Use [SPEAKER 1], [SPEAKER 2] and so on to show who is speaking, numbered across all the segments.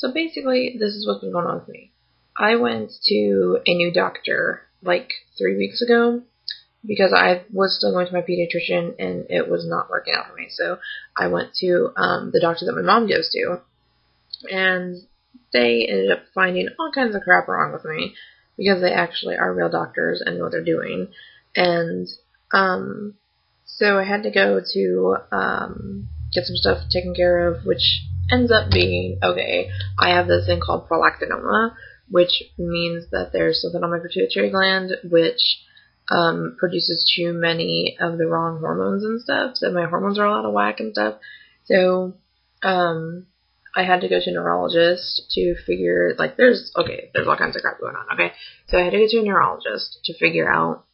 [SPEAKER 1] So basically, this is what's been going on with me. I went to a new doctor like three weeks ago because I was still going to my pediatrician and it was not working out for me. So I went to um, the doctor that my mom goes to, and they ended up finding all kinds of crap wrong with me because they actually are real doctors and know what they're doing. And um, so I had to go to um, get some stuff taken care of, which ends up being okay. I have this thing called prolactinoma, which means that there's something on my pituitary gland which um, produces too many of the wrong hormones and stuff. So my hormones are all out of whack and stuff. So um, I had to go to a neurologist to figure like there's okay there's all kinds of crap going on. Okay, so I had to go to a neurologist to figure out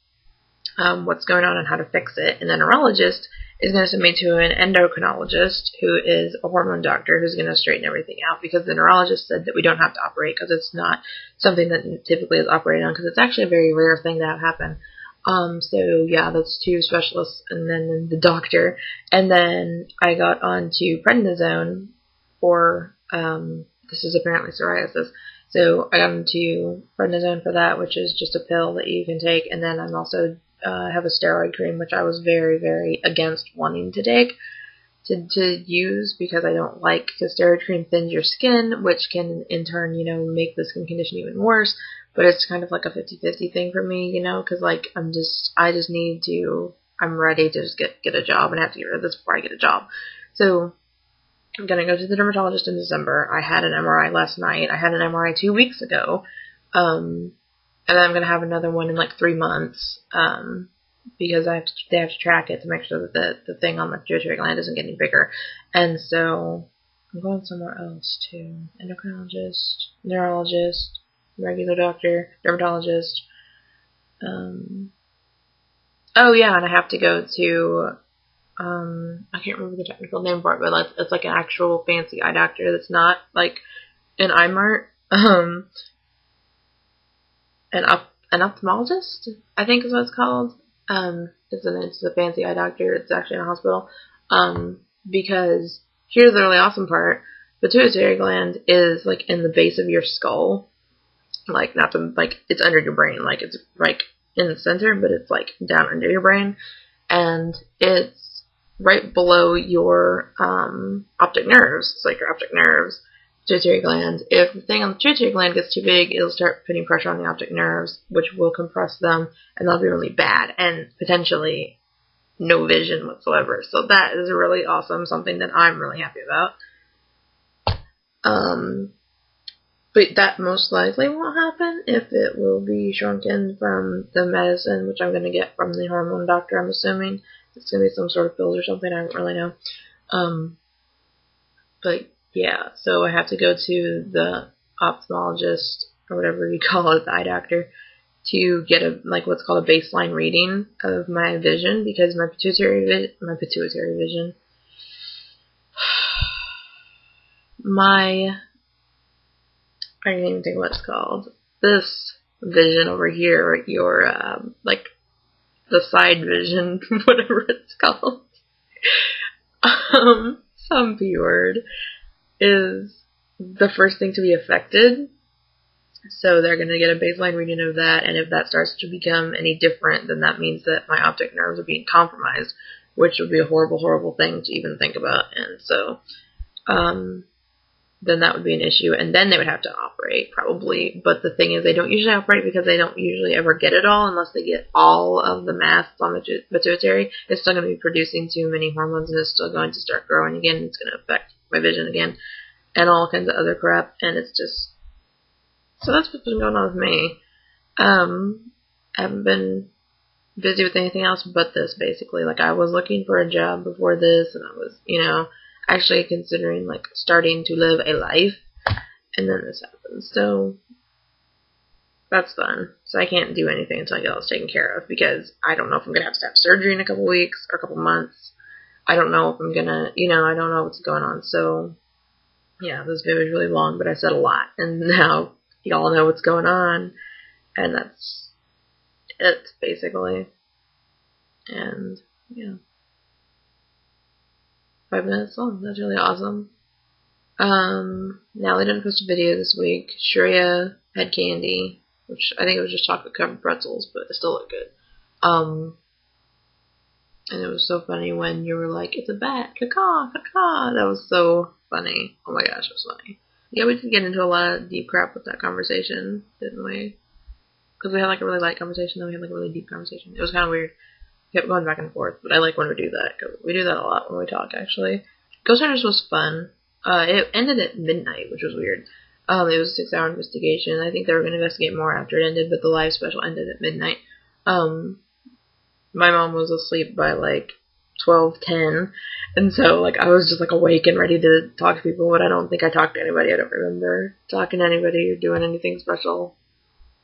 [SPEAKER 1] um, what's going on and how to fix it. And the neurologist is going to send me to an endocrinologist who is a hormone doctor who's going to straighten everything out because the neurologist said that we don't have to operate because it's not something that typically is operated on because it's actually a very rare thing to have happen. Um, so yeah, that's two specialists and then the doctor. And then I got on to prednisone for, um, this is apparently psoriasis. So I got into prednisone for that, which is just a pill that you can take. And then I'm also uh, have a steroid cream, which I was very, very against wanting to take to, to use because I don't like because steroid cream thins your skin, which can in turn, you know, make the skin condition even worse. But it's kind of like a 50-50 thing for me, you know, because like I'm just, I just need to, I'm ready to just get get a job and I have to get rid of this before I get a job. So I'm gonna go to the dermatologist in December. I had an MRI last night. I had an MRI two weeks ago. Um, and I'm gonna have another one in like three months um, because I have to they have to track it to make sure that the the thing on the pituitary gland isn't getting bigger, and so I'm going somewhere else too. Endocrinologist, neurologist, regular doctor, dermatologist. Um, oh yeah, and I have to go to um, I can't remember the technical name for it, but it's, it's like an actual fancy eye doctor that's not like an eye mart. Um, an op- an ophthalmologist, I think is what it's called. Um, it's a it's a fancy eye doctor. It's actually in a hospital. Um, because here's the really awesome part: the pituitary gland is like in the base of your skull, like not the like it's under your brain, like it's like in the center, but it's like down under your brain, and it's right below your um, optic nerves. It's like your optic nerves pituitary gland. If the thing on the pituitary gland gets too big, it'll start putting pressure on the optic nerves, which will compress them, and that'll be really bad, and potentially no vision whatsoever. So that is really awesome, something that I'm really happy about. Um, but that most likely won't happen if it will be shrunken from the medicine, which I'm going to get from the hormone doctor, I'm assuming. It's going to be some sort of pills or something, I don't really know. Um, but yeah, so I have to go to the ophthalmologist or whatever you call it, the eye doctor, to get a like what's called a baseline reading of my vision because my pituitary vi- my pituitary vision my I can't even think what it's called. This vision over here, your um, like the side vision, whatever it's called. um, some B word is the first thing to be affected. So they're going to get a baseline reading of that, and if that starts to become any different, then that means that my optic nerves are being compromised, which would be a horrible, horrible thing to even think about. And so, um, then that would be an issue, and then they would have to operate probably. But the thing is, they don't usually operate because they don't usually ever get it all unless they get all of the mass on the pituitary. It's still going to be producing too many hormones, and it's still going to start growing again. It's going to affect my vision again, and all kinds of other crap. And it's just so that's what's been going on with me. Um, I haven't been busy with anything else but this. Basically, like I was looking for a job before this, and I was, you know, actually considering like starting to live a life, and then this happens. So that's fun. So I can't do anything until I get all this taken care of because I don't know if I'm gonna have to have surgery in a couple weeks or a couple months. I don't know if I'm gonna, you know, I don't know what's going on. So, yeah, this video is really long, but I said a lot, and now y'all know what's going on, and that's it basically. And yeah, five minutes long. That's really awesome. Um, now they didn't post a video this week. Shreya had candy, which I think it was just chocolate covered pretzels, but it still looked good. Um, and it was so funny when you were like, "It's a bat, caca, caca." That was so funny. Oh my gosh, it was funny. Yeah, we did get into a lot of deep crap with that conversation, didn't we? Because we had like a really light conversation, then we had like a really deep conversation. It was kind of weird. We kept going back and forth, but I like when we do that because we do that a lot when we talk. Actually, Ghost Hunters was fun. Uh, it ended at midnight, which was weird. Um, it was a six-hour investigation. I think they were going to investigate more after it ended, but the live special ended at midnight. Um, my mom was asleep by like twelve ten, and so like I was just like awake and ready to talk to people, but I don't think I talked to anybody. I don't remember talking to anybody or doing anything special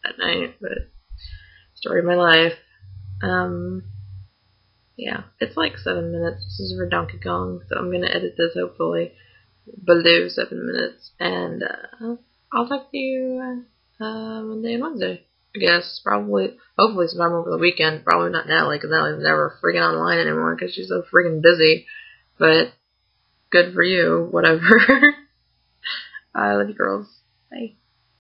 [SPEAKER 1] at night. But story of my life. Um, yeah, it's like seven minutes. This is for Donkey Kong, so I'm gonna edit this hopefully below seven minutes, and uh, I'll talk to you uh, Monday and Wednesday. I guess probably, hopefully sometime over the weekend. Probably not Natalie because Natalie's never freaking online anymore because she's so freaking busy. But good for you, whatever. I love you, girls. Bye.